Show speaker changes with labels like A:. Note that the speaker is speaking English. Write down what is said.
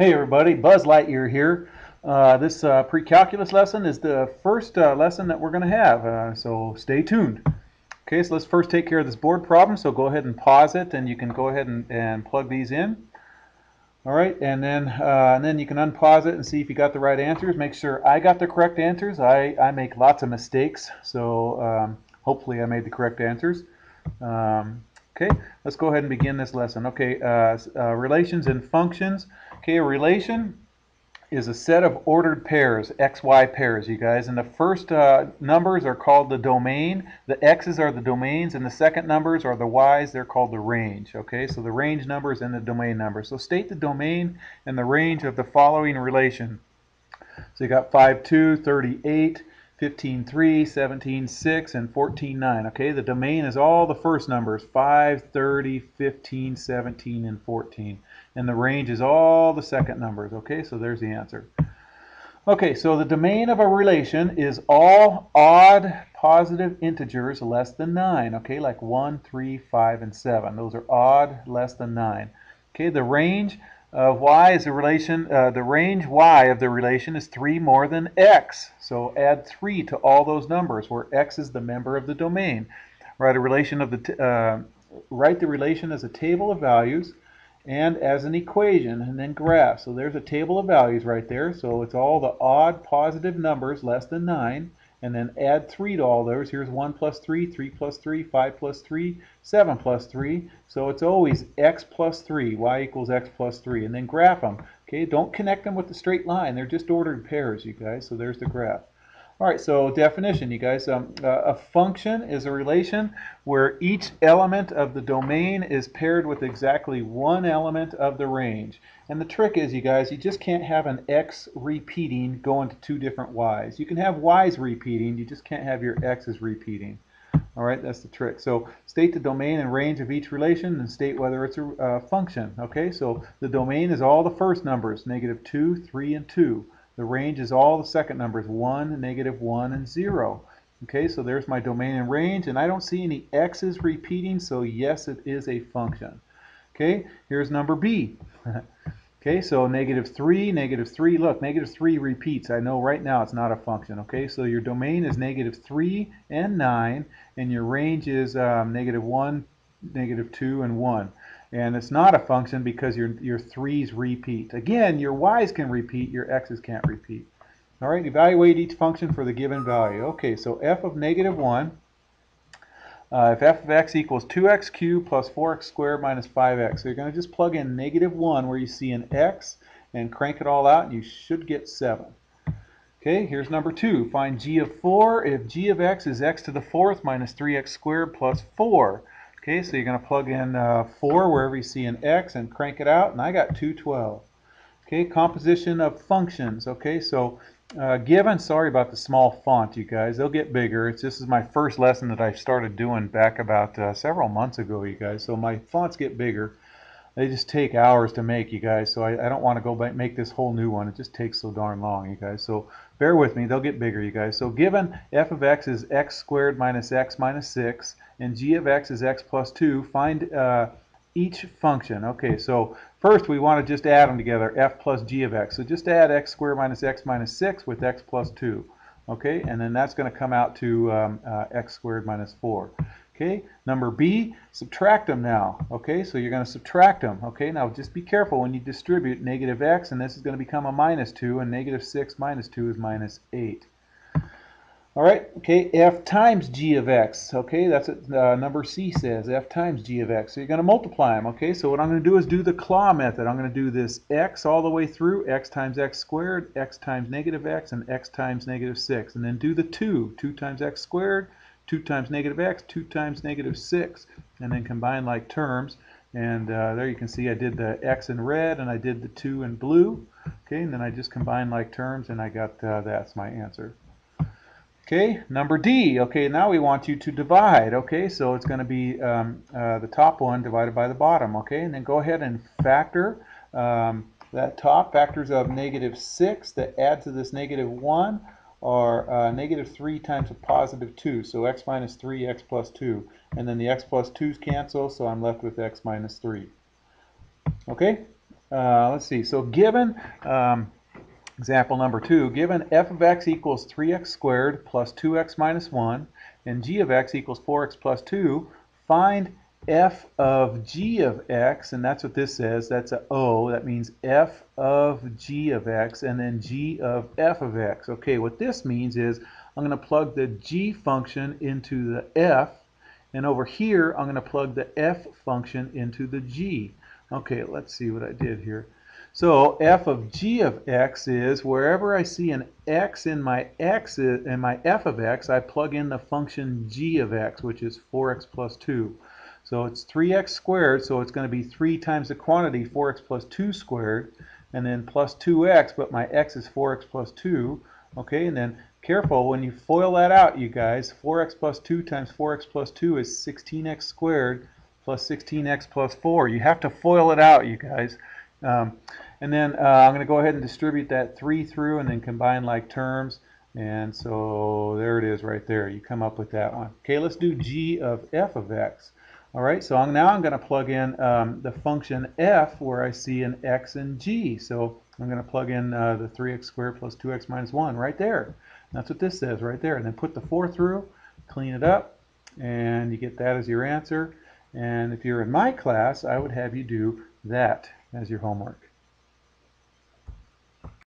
A: Hey everybody, Buzz Lightyear here. Uh, this uh, pre-calculus lesson is the first uh, lesson that we're going to have, uh, so stay tuned. Okay, so let's first take care of this board problem, so go ahead and pause it and you can go ahead and, and plug these in. All right, and then uh, and then you can unpause it and see if you got the right answers. Make sure I got the correct answers. I, I make lots of mistakes, so um, hopefully I made the correct answers. Um, okay, let's go ahead and begin this lesson. Okay, uh, relations and functions. Okay, a relation is a set of ordered pairs, xy pairs, you guys. And the first uh, numbers are called the domain. The x's are the domains, and the second numbers are the y's. They're called the range. Okay, so the range numbers and the domain numbers. So state the domain and the range of the following relation. So you got 5, 2, 38, 15, 3, 17, 6, and 14, 9. Okay, the domain is all the first numbers, 5, 30, 15, 17, and 14. And the range is all the second numbers. Okay, so there's the answer. Okay, so the domain of a relation is all odd positive integers less than 9. Okay, like 1, 3, 5, and 7. Those are odd less than 9. Okay, the range of y is the relation, uh, the range y of the relation is 3 more than x. So add 3 to all those numbers where x is the member of the domain. Write a relation of the, uh, write the relation as a table of values and as an equation and then graph. So there's a table of values right there. So it's all the odd positive numbers less than 9 and then add 3 to all those. Here's 1 plus 3, 3 plus 3, 5 plus 3, 7 plus 3. So it's always x plus 3, y equals x plus 3, and then graph them. Okay, don't connect them with the straight line. They're just ordered pairs, you guys. So there's the graph. All right, so definition, you guys. Um, uh, a function is a relation where each element of the domain is paired with exactly one element of the range. And the trick is, you guys, you just can't have an x repeating going to two different y's. You can have y's repeating, you just can't have your x's repeating. All right, that's the trick. So state the domain and range of each relation and state whether it's a uh, function. Okay, so the domain is all the first numbers, negative 2, 3, and 2. The range is all the second numbers, 1, negative 1, and 0. Okay, so there's my domain and range, and I don't see any x's repeating, so yes, it is a function. Okay, here's number B. okay, so negative 3, negative 3, look, negative 3 repeats. I know right now it's not a function. Okay, so your domain is negative 3 and 9, and your range is um, negative 1, negative 2, and 1. And it's not a function because your, your 3's repeat. Again, your y's can repeat, your x's can't repeat. All right, evaluate each function for the given value. Okay, so f of negative 1, uh, if f of x equals 2x cubed plus 4x squared minus 5x. So you're going to just plug in negative 1 where you see an x and crank it all out, and you should get 7. Okay, here's number 2. Find g of 4 if g of x is x to the fourth minus 3x squared plus 4. Okay, so you're going to plug in uh, 4 wherever you see an x and crank it out, and I got 212. Okay, composition of functions. Okay, so uh, given, sorry about the small font, you guys. They'll get bigger. It's, this is my first lesson that I started doing back about uh, several months ago, you guys. So my fonts get bigger. They just take hours to make, you guys. So I, I don't want to go back make this whole new one. It just takes so darn long, you guys. So bear with me. They'll get bigger, you guys. So given f of x is x squared minus x minus 6, and g of x is x plus 2. Find uh, each function. Okay, so first we want to just add them together, f plus g of x. So just add x squared minus x minus 6 with x plus 2. Okay, and then that's going to come out to um, uh, x squared minus 4. Okay, number B, subtract them now. Okay, so you're going to subtract them. Okay, now just be careful when you distribute negative x, and this is going to become a minus 2, and negative 6 minus 2 is minus 8. All right, okay, f times g of x. Okay, that's what uh, number C says, f times g of x. So you're going to multiply them, okay? So what I'm going to do is do the claw method. I'm going to do this x all the way through, x times x squared, x times negative x, and x times negative 6. And then do the 2, 2 times x squared, 2 times negative x, 2 times negative 6. And then combine like terms. And uh, there you can see I did the x in red, and I did the 2 in blue. Okay, and then I just combined like terms, and I got uh, that's my answer. Okay, number D. Okay, now we want you to divide. Okay, so it's going to be um, uh, the top one divided by the bottom. Okay, and then go ahead and factor um, that top factors of negative 6 that add to this negative 1 are uh, negative 3 times a positive 2. So x minus 3, x plus 2. And then the x plus 2's cancel, so I'm left with x minus 3. Okay, Uh, let's see. So given um, example number two, given f of x equals 3x squared plus 2x minus 1 and g of x equals 4x plus 2, find f of g of x, and that's what this says. That's a O. That means f of g of x and then g of f of x. Okay, what this means is I'm going to plug the g function into the f, and over here I'm going to plug the f function into the g. Okay, let's see what I did here. So f of g of x is wherever I see an x in my x in my f of x, I plug in the function g of x, which is 4x plus 2. So it's 3x squared, so it's going to be 3 times the quantity, 4x plus 2 squared, and then plus 2x, but my x is 4x plus 2. Okay, and then careful, when you FOIL that out, you guys, 4x plus 2 times 4x plus 2 is 16x squared plus 16x plus 4. You have to FOIL it out, you guys. Um, and then uh, I'm going to go ahead and distribute that 3 through and then combine like terms. And so there it is right there. You come up with that one. Okay, let's do g of f of x. All right, so I'm, now I'm going to plug in um, the function f where I see an x and g. So I'm going to plug in uh, the 3x squared plus 2x minus 1 right there. That's what this says right there. And then put the 4 through, clean it up, and you get that as your answer. And if you're in my class, I would have you do that as your homework.